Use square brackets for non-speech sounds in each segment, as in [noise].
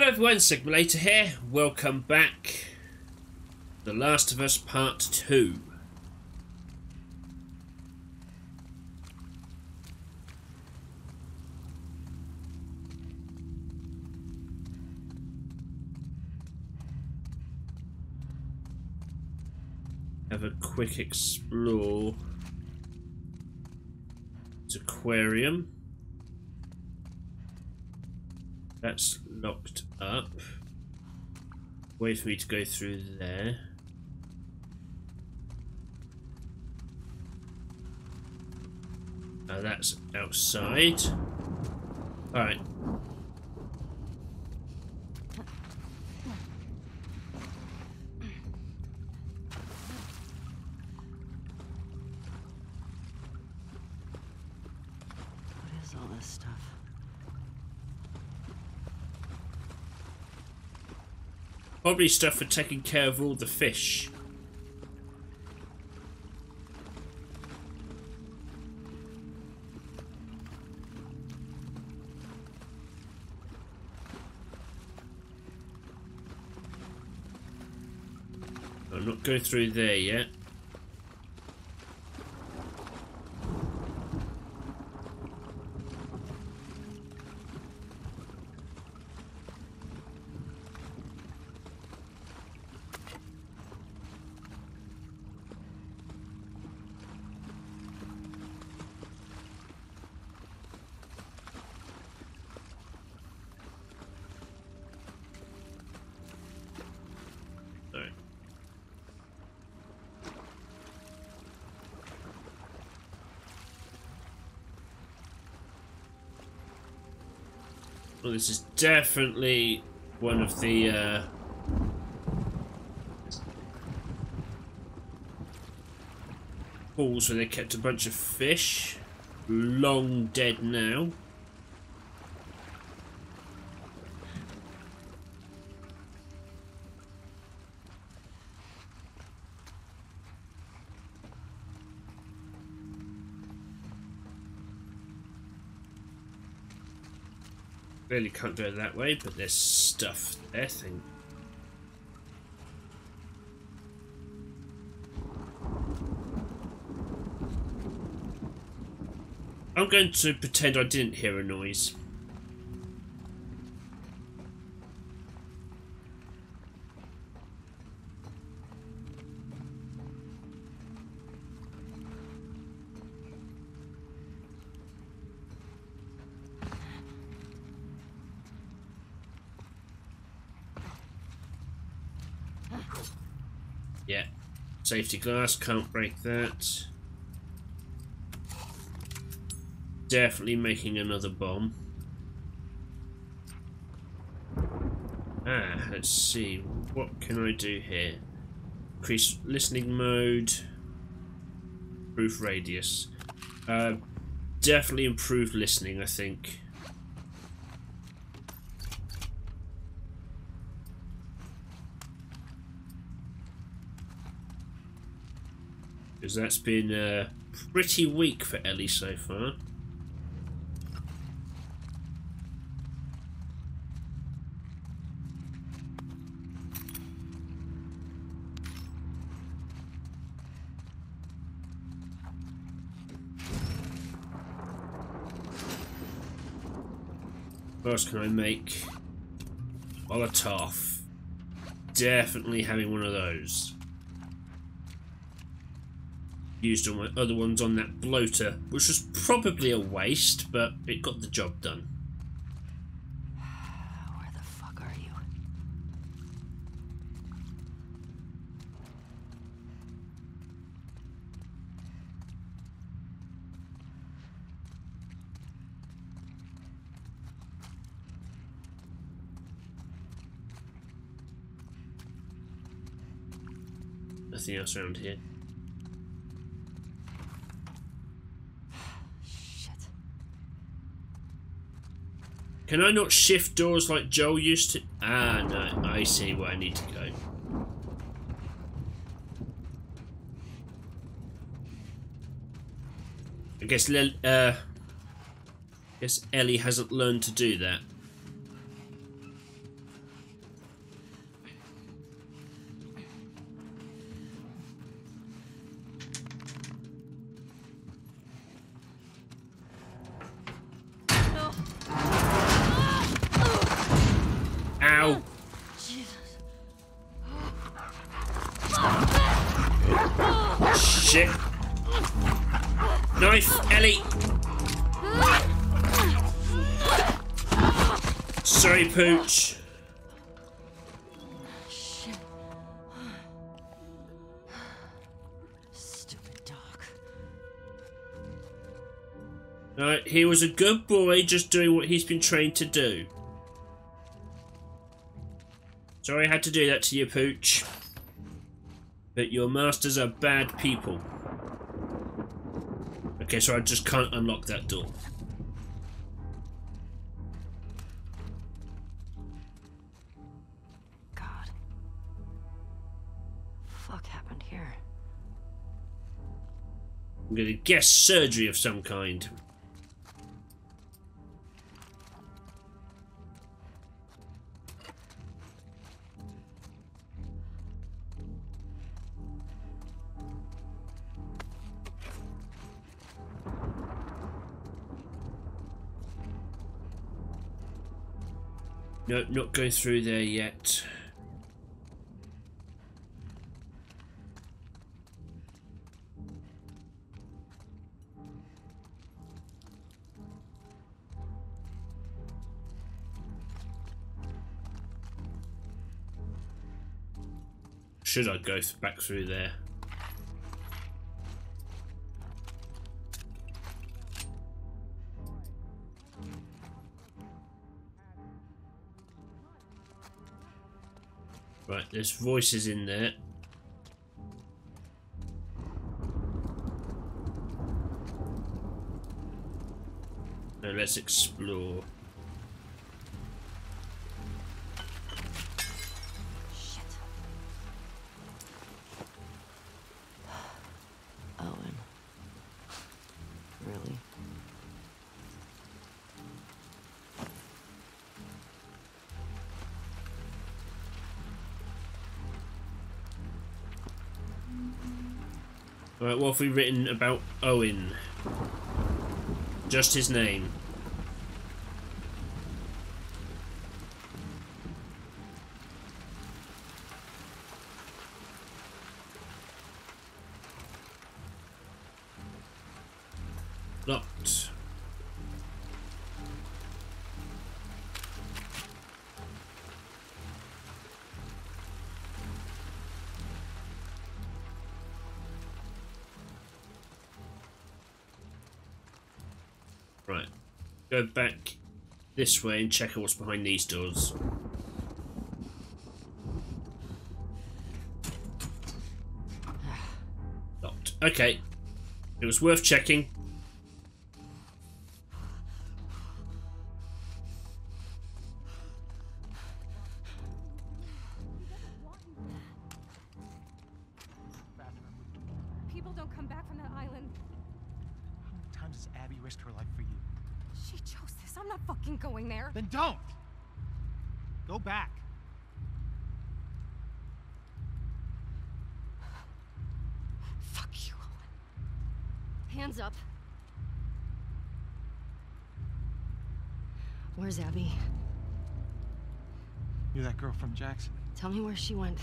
Hello everyone, Sigma Later here. Welcome back. The Last of Us Part 2. Have a quick explore. It's aquarium. That's locked up. Wait for me to go through there. Now that's outside. Alright. What is all this stuff? Probably stuff for taking care of all the fish. I'm not going through there yet. This is definitely one of the uh, pools where they kept a bunch of fish. Long dead now. Really can't go that way, but there's stuff there. Thing. I'm going to pretend I didn't hear a noise. Safety glass, can't break that. Definitely making another bomb. Ah, let's see. What can I do here? Increase listening mode. Improve radius. Uh, definitely improve listening, I think. Because that's been uh, pretty weak for Ellie so far. What else can I make? Molotov. Definitely having one of those. Used on my other ones on that bloater, which was probably a waste, but it got the job done. [sighs] Where the fuck are you? Nothing else around here. Shit. Can I not shift doors like Joel used to? Ah, no. I see where I need to go. I guess uh, guess Ellie hasn't learned to do that. Alright, he was a good boy, just doing what he's been trained to do. Sorry I had to do that to you, Pooch. But your masters are bad people. Okay, so I just can't unlock that door. God. Fuck happened here? I'm gonna guess surgery of some kind. No, not going through there yet. Should I go back through there? There's voices in there. Let's explore. We written about Owen? Just his name. Locked. Go back this way and check out what's behind these doors. Ah. Locked. Okay. It was worth checking. From Jackson. Tell me where she went.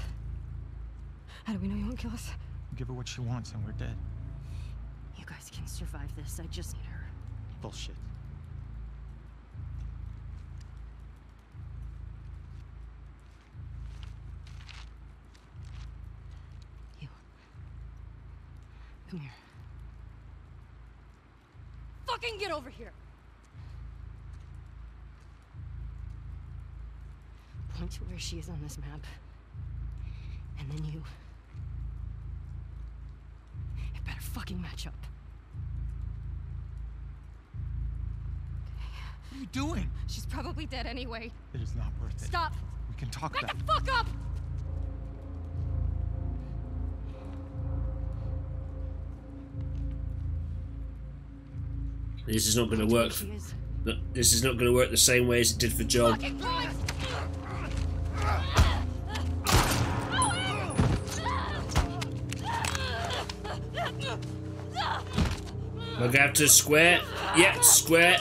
How do we know you won't kill us? Give her what she wants and we're dead. You guys can survive this. I just need her. Bullshit. You. Come here. Fucking get over here! Point to where she is on this map. And then you. It better fucking match up. What are you doing? She's probably dead anyway. It is not worth it. Stop! We can talk Back about the fuck up! This is not going to work. She is. No, This is not going to work the same way as it did for John. Have to square. Yeah, square.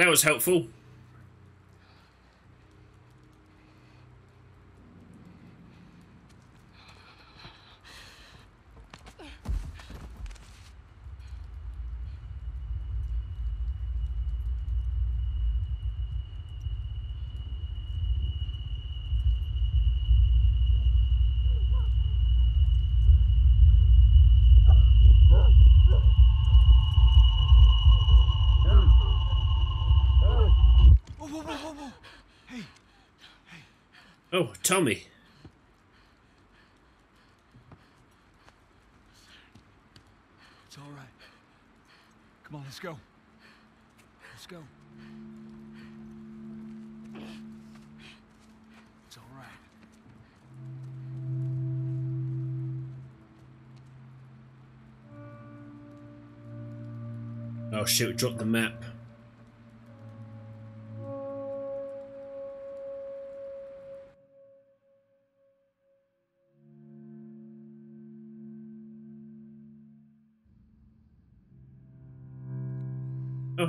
That was helpful. Whoa, whoa, whoa, whoa, whoa. Hey, Oh, me. it's all right. Come on, let's go. Let's go. It's all right. Oh shit, we dropped the map.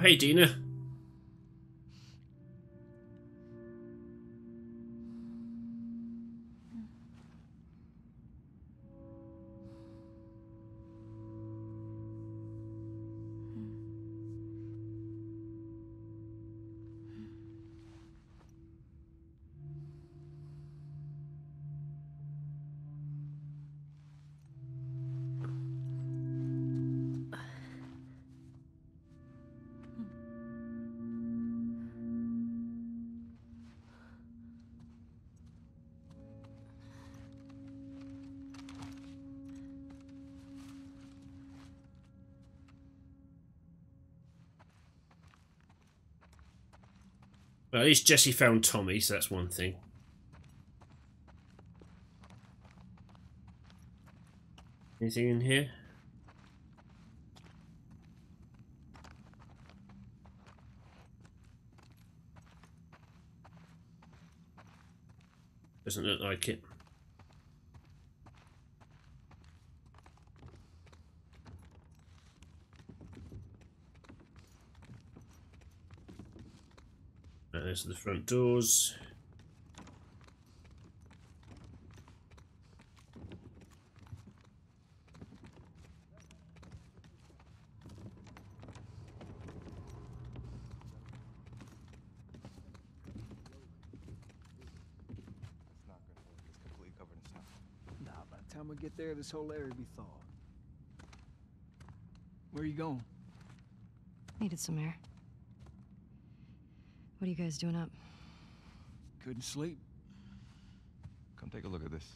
Hey, Dina. Well, at least Jesse found Tommy, so that's one thing. Anything in here? Doesn't look like it. There's the front doors. It's not gonna work. It's completely covered in snow. Nah, by the time we get there, this whole area will be thawed. Where are you going? Needed some air. What are you guys doing up? Couldn't sleep. Come take a look at this.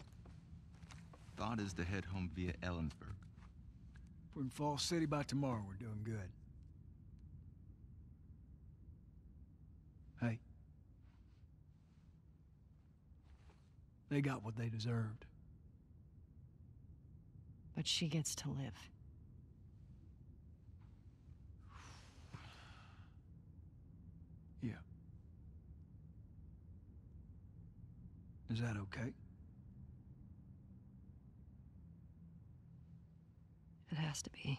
Thought is to head home via Ellensburg. If we're in Fall City by tomorrow, we're doing good. Hey. They got what they deserved. But she gets to live. Yeah. Is that okay? It has to be.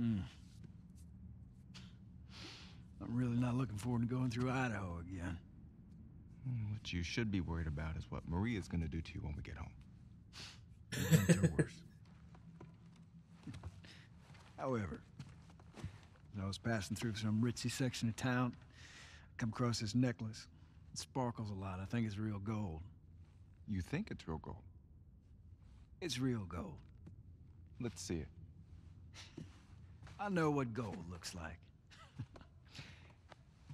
Mm. I'm really not looking forward to going through Idaho again. Hmm, What you should be worried about is what Maria's gonna do to you when we get home. They're worse. [laughs] However, as I was passing through some ritzy section of town, I come across this necklace. It sparkles a lot. I think it's real gold. You think it's real gold. It's real gold. Let's see it. I know what gold looks like. [laughs]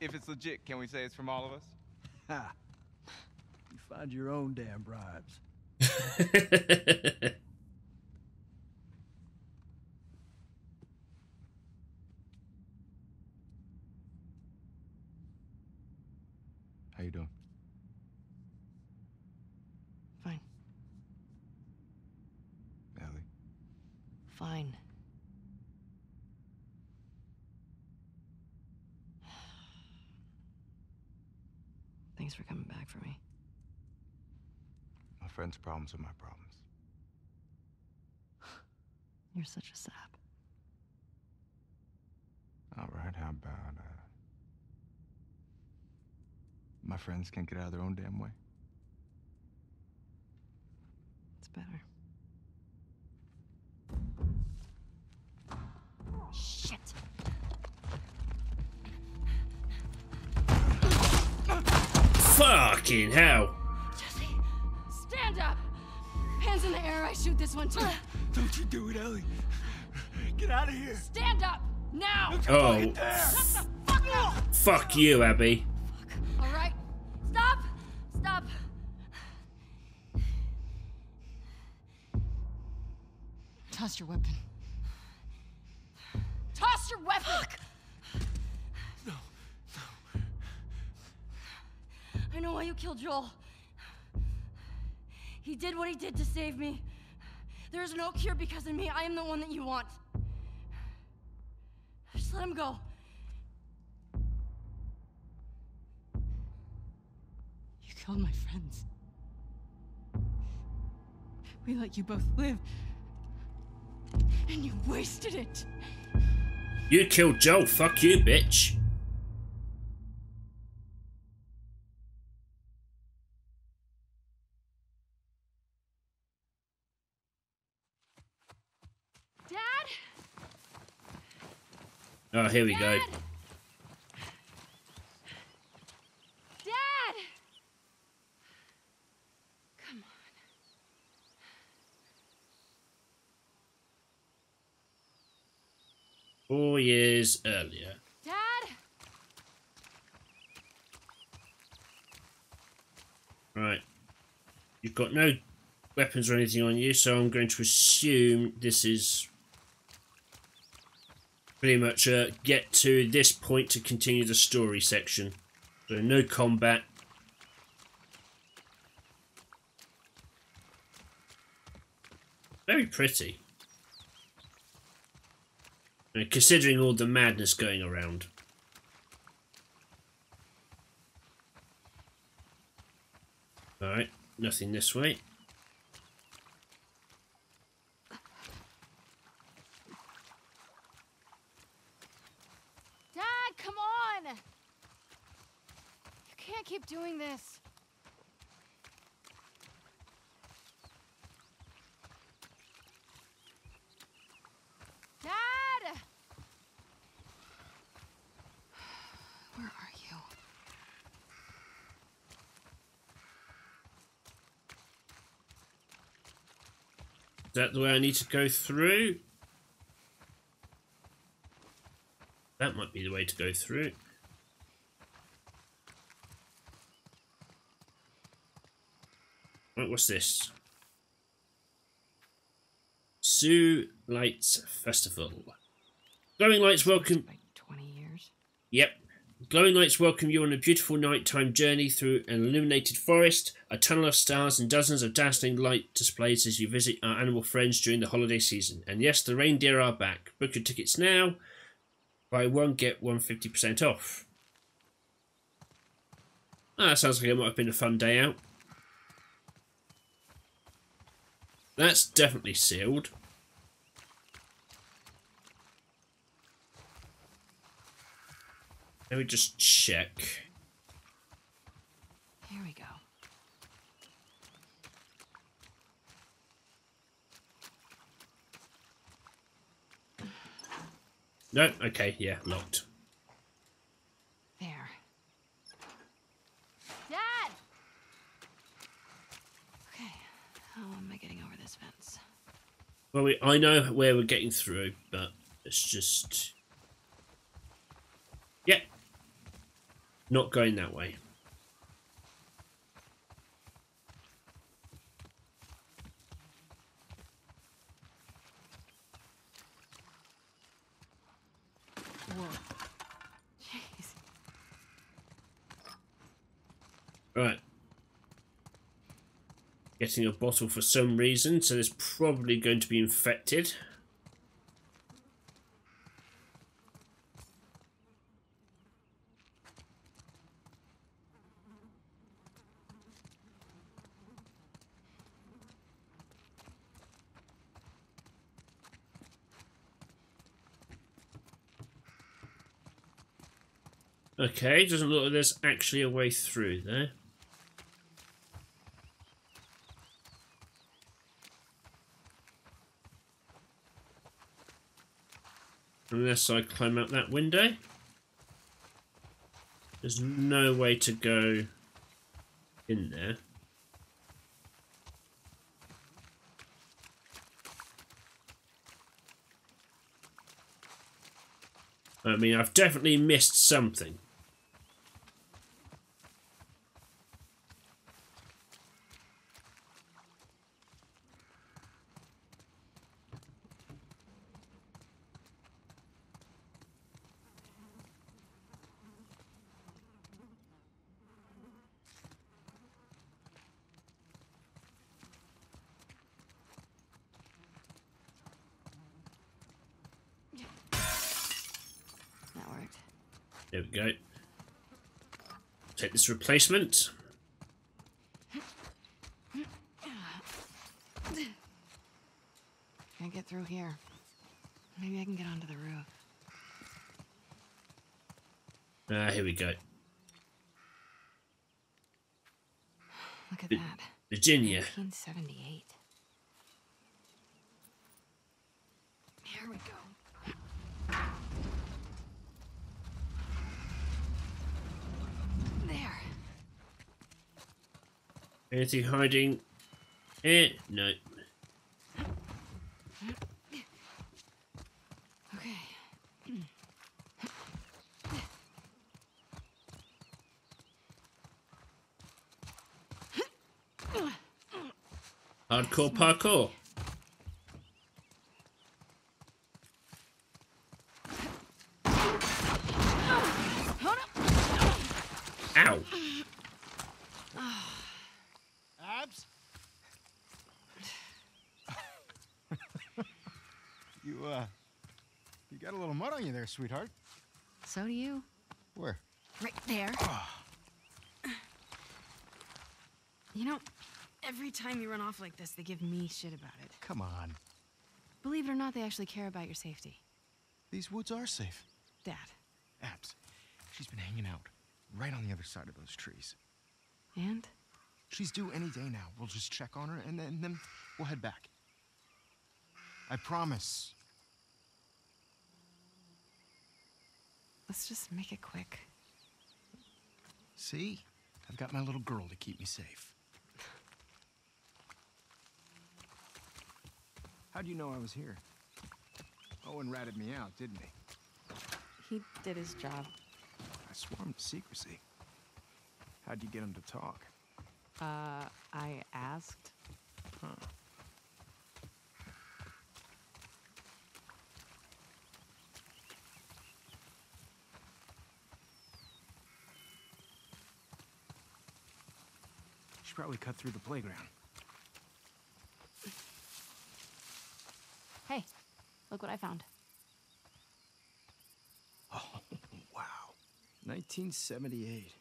If it's legit, can we say it's from all of us? Ha! You find your own damn bribes. [laughs] How you doing? Fine. Ellie. Fine. Thanks for coming back for me. My friend's problems are my problems. [sighs] You're such a sap. All right, how about, uh... My friends can't get out of their own damn way? It's better. Shit! Fucking hell! Hands in the air. I shoot this one too. Uh, don't you do it, Ellie. Get out of here. Stand up now. Oh, There. Fuck up. fuck you, Abby. All right. Stop. Stop. Toss your weapon. Toss your weapon. Fuck. No. No, I know why you killed Joel. He did what he did to save me. There is no cure because of me. I am the one that you want. Just let him go. You killed my friends. We let you both live. And you wasted it. You killed Joel. Fuck you, bitch. Dad? Oh, here we go. Dad! Dad! Come on. Four years earlier. Dad? Right. You've got no weapons or anything on you, so I'm going to assume this is pretty much uh, get to this point to continue the story section. So no combat. Very pretty. Considering all the madness going around. Alright, nothing this way. Dad, come on! You can't keep doing this. Dad! Where are you? Is that the way I need to go through? That might be the way to go through. Right, what's this? Sioux Lights Festival. Glowing Lights welcome Like 20 years? Yep. Glowing lights welcome you on a beautiful nighttime journey through an illuminated forest, a tunnel of stars, and dozens of dazzling light displays as you visit our animal friends during the holiday season. And yes, the reindeer are back. Book your tickets now. Buy one, get one 50% off. Ah, that sounds like it might have been a fun day out. That's definitely sealed. Let me just check. Here we go. No, okay, yeah, locked. There. Dad! Okay. How am I getting over this fence? Well, we, I know where we're getting through, but it's just. Yeah. Not going that way. Right. Getting a bottle for some reason, so it's probably going to be infected. Okay, doesn't look like there's actually a way through there. Unless I climb out that window. There's no way to go in there. I mean, I've definitely missed something. That worked. There we go. Take this replacement. Can't get through here. Maybe I can get onto the roof. Ah, here we go. Look at that. Virginia. 1978. Here we go. There. Anything hiding? Eh, no. Okay. Hardcore parkour. Ow. Abs? you, uh, you got a little mud on you there, sweetheart. So do you. Where? Right there. Ah. You know, every time you run off like this, they give me shit about it. Come on. Believe it or not, they actually care about your safety. These woods are safe. Dad. Abs, she's been hanging out right on the other side of those trees. And? She's due any day now. We'll just check on her and then, then we'll head back. I promise. Let's just make it quick. See? I've got my little girl to keep me safe. How'd you know I was here? Owen ratted me out, didn't he? He did his job. I swore him to secrecy. How'd you get him to talk? Uh, I asked. She probably cut through the playground. Hey, look what I found. [laughs] Oh, wow. 1978.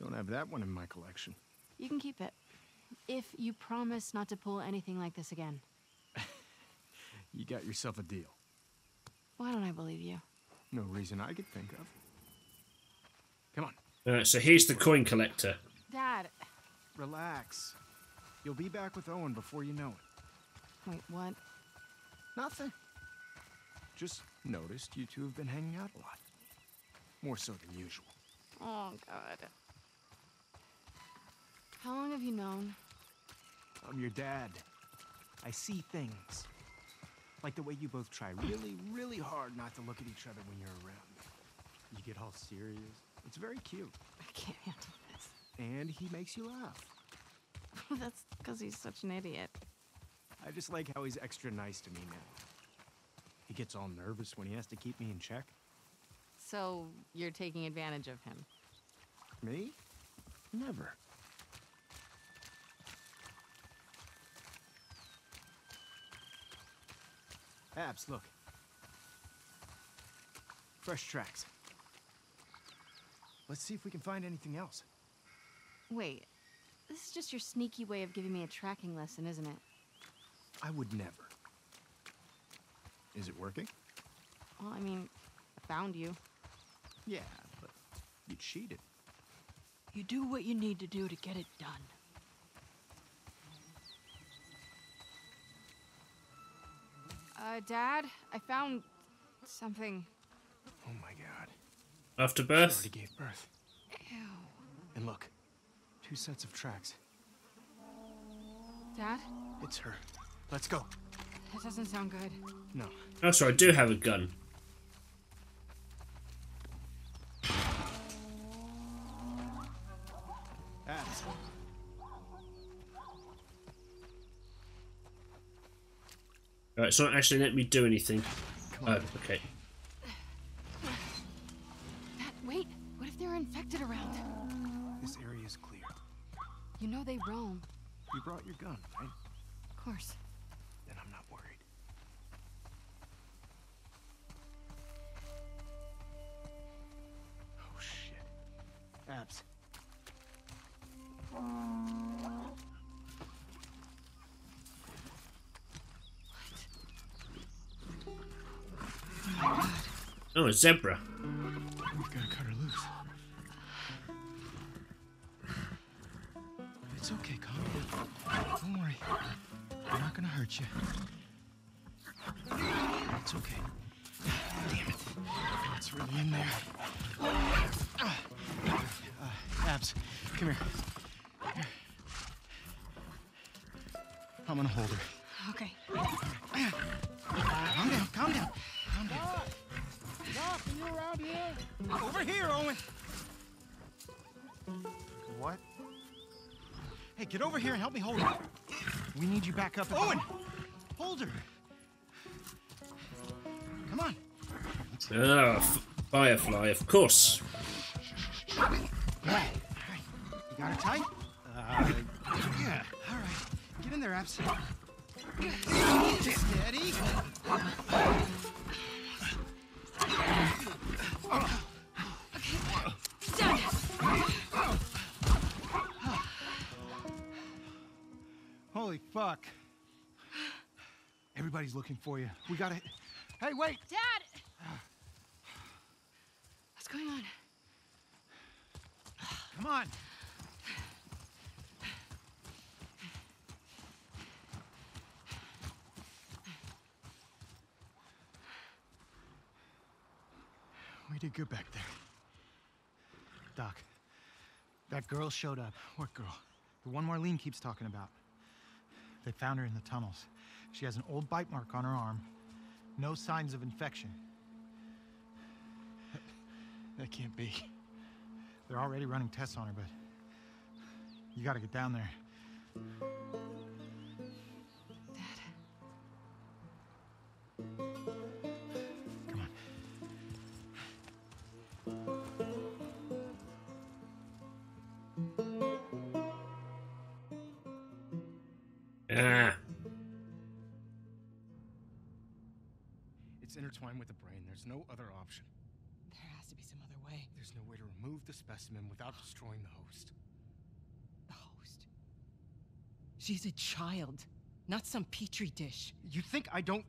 Don't have that one in my collection. You can keep it. If you promise not to pull anything like this again. [laughs] You got yourself a deal. Why don't I believe you? No reason I could think of. Come on, Alright, so here's the coin collector. Relax. You'll be back with Owen before you know it. Wait, what? Nothing. Just noticed you two have been hanging out a lot. More so than usual. Oh, God. How long have you known? I'm your dad. I see things. Like the way you both try really, really hard not to look at each other when you're around. You get all serious. It's very cute. I can't handle this. And he makes you laugh. [laughs] That's because he's such an idiot. I just like how he's extra nice to me now. He gets all nervous when he has to keep me in check. So you're taking advantage of him. Me? Never. Abs, look. Fresh tracks. Let's see if we can find anything else. Wait, this is just your sneaky way of giving me a tracking lesson, isn't it? I would never. Is it working? Well, I mean, I found you. Yeah, but you cheated. You do what you need to do to get it done. Uh, Dad, I found something. Oh my god. After She birth? already gave birth. Ew. And look, two sets of tracks. Dad, It's her. Let's go. that doesn't sound good. No. Oh, sorry, I do have a gun. Abs. Alright, it's not actually let me do anything. Oh, okay. Dad, wait. What if they're infected around? You know they roam. You brought your gun, right? Of course. Then I'm not worried. Oh shit. Abs. Oh, a zebra. It's okay, calm down. Don't worry. I'm not gonna hurt you. It's okay. Damn it. It's really in there. Uh, Abs, come here. Here. I'm gonna hold her. Okay. Calm down, calm down. Calm down. Doc, are you around here? Over here, Owen. Hey, get over here and help me hold her. We need you back up. Owen! Hold her. Come on. Ah, f- firefly, of course. All right. You got her tight? Uh, yeah. All right. Get in there, Abs. Steady. Everybody's looking for you. We gotta. Hey, wait! Dad! What's going on? Come on! We did good back there. Doc, that girl showed up. What girl? The one Marlene keeps talking about. They found her in the tunnels. She has an old bite mark on her arm. No signs of infection. [laughs] That, can't be. They're already running tests on her, but you gotta get down there. It's intertwined with the brain. There's no other option. There has to be some other way. There's no way to remove the specimen without destroying the host. The host. She's a child, not some petri dish. You think I don't.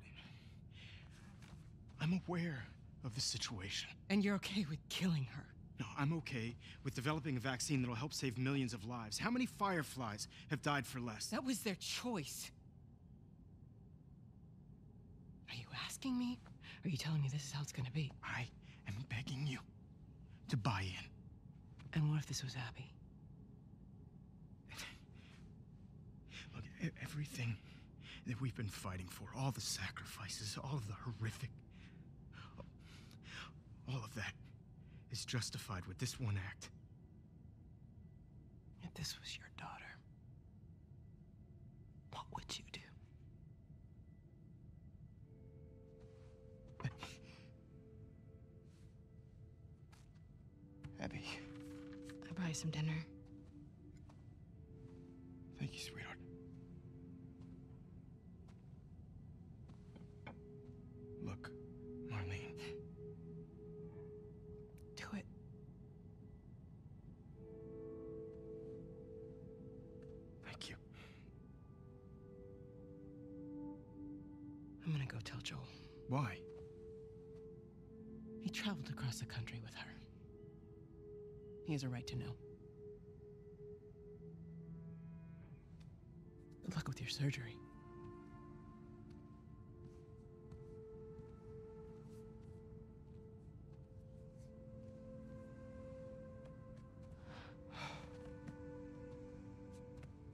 I'm aware of the situation. And you're okay with killing her. No, I'm okay with developing a vaccine that'll help save millions of lives. How many fireflies have died for less? That was their choice. Are you asking me? Are you telling me this is how it's gonna be? I am begging you to buy in. And what if this was Abby? [laughs] Look, everything that we've been fighting for, all the sacrifices, all of the horrific. All of that is justified with this one act. If this was your daughter, what would you do? I'll buy some dinner. Thank you, sweetheart. Look, Marlene. Do it. Thank you. I'm gonna go tell Joel. Why? He traveled across the country with her. He has a right to know. Good luck with your surgery.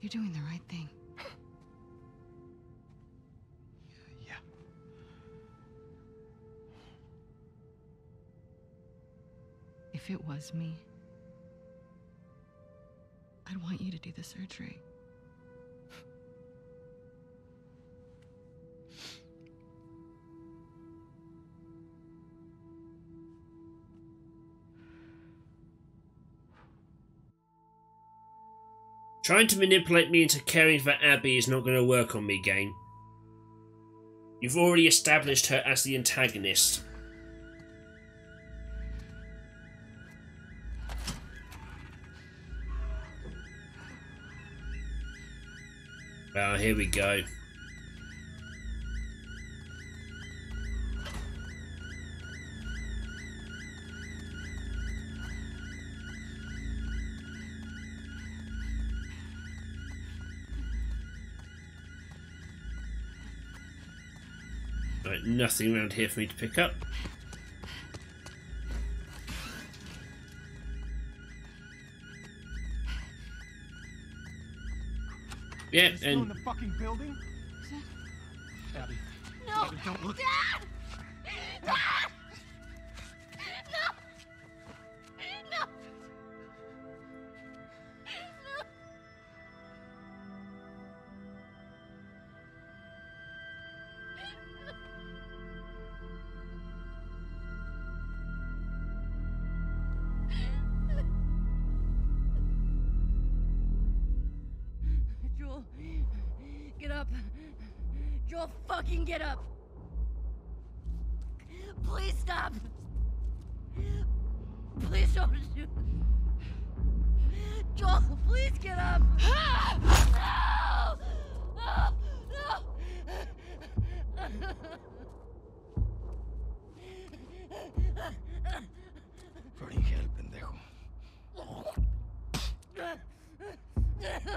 You're doing the right thing. [sighs] Yeah. If it was me, the surgery. Trying to manipulate me into caring for Abby is not going to work on me, game. You've already established her as the antagonist. Well, here we go. Right, nothing around here for me to pick up. Yeah, Still in the fucking building? Abby. No! Abby, don't look. Dad! Dad! Fucking get up. Please stop. Please don't shoot. Joel, please get up. No! No! No! Pendejo.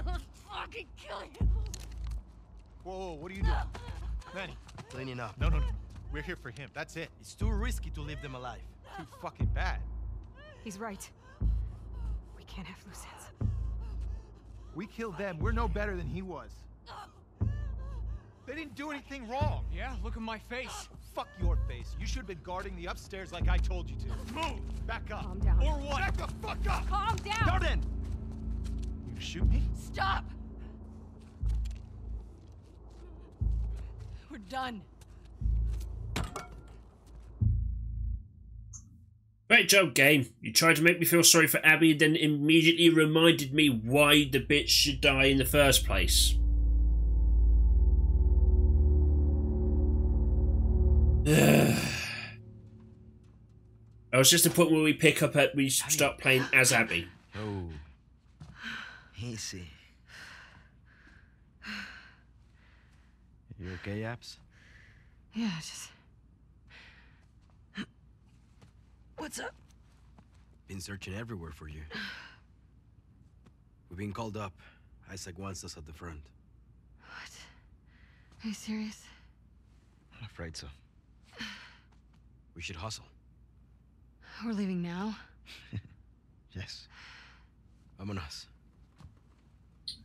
I'll fucking kill you. Whoa, whoa, what are you doing? Manny, Cleaning up. no, no, no. We're here for him. That's it. It's too risky to leave them alive. Too fucking bad. He's right. We can't have loose ends. We killed them. We're no better than he was. They didn't do anything wrong. Yeah, look at my face. Fuck your face. You should have been guarding the upstairs like I told you to. Move! Back up. Calm down. Or what? Back the fuck up! Calm down! Now then! You shoot me? Stop! We're done. Great job, game. You tried to make me feel sorry for Abby, then immediately reminded me why the bitch should die in the first place. [sighs] I was just the point where we pick up at we start playing as Abby. Oh. Easy. You okay, Abs? Yeah, just. What's up? Been searching everywhere for you. We've been called up. Isaac wants us at the front. What? Are you serious? I'm afraid so. We should hustle. We're leaving now? [laughs] Yes. Vámonos.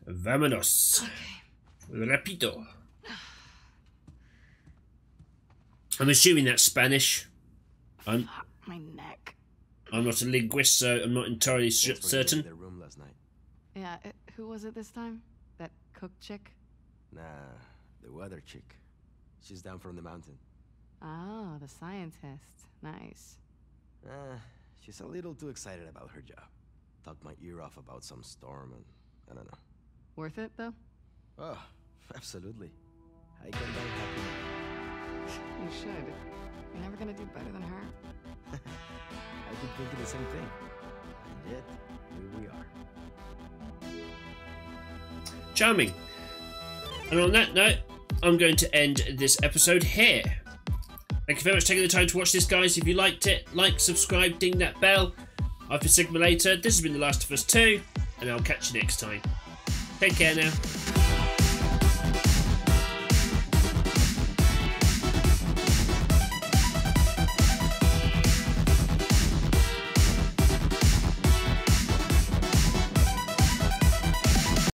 Vámonos. Okay. Rapido. I'm assuming that's Spanish. I'm My neck. I'm not a linguist, so I'm not entirely cer- Thanks for getting certain. Their room last night. Yeah, uh, who was it this time? That cook chick? Nah, the weather chick. She's down from the mountain. Oh, the scientist. Nice. Uh, she's a little too excited about her job. Talked my ear off about some storm and I don't know. Worth it, though? Oh, [laughs] absolutely. I can die happy. You should. You're never gonna do better than her. I've been thinking the same thing. And yet, here we are. Charming. And on that note, I'm going to end this episode here. Thank you very much for taking the time to watch this, guys. If you liked it, like, subscribe, ding that bell. I've been Sigma Later. This has been The Last of Us 2, and I'll catch you next time. Take care now.